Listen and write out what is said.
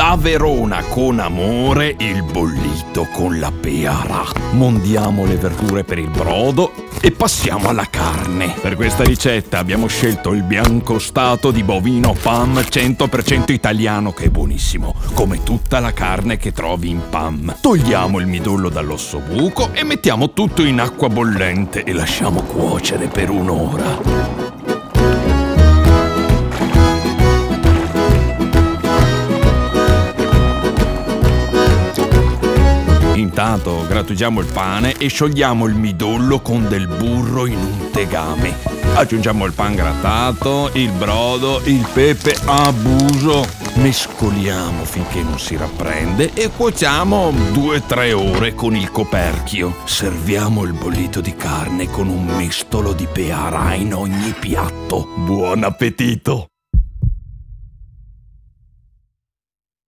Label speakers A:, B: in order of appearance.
A: Da Verona con amore il bollito con la peara. Mondiamo le verdure per il brodo e passiamo alla carne. Per questa ricetta abbiamo scelto il bianco stato di bovino PAM 100% italiano che è buonissimo, come tutta la carne che trovi in PAM. Togliamo il midollo dall'osso buco e mettiamo tutto in acqua bollente e lasciamo cuocere per un'ora. Intanto grattugiamo il pane e sciogliamo il midollo con del burro in un tegame. Aggiungiamo il pan grattato, il brodo, il pepe a buso. Mescoliamo finché non si rapprende e cuociamo 2-3 ore con il coperchio. Serviamo il bollito di carne con un mestolo di peara in ogni piatto. Buon appetito!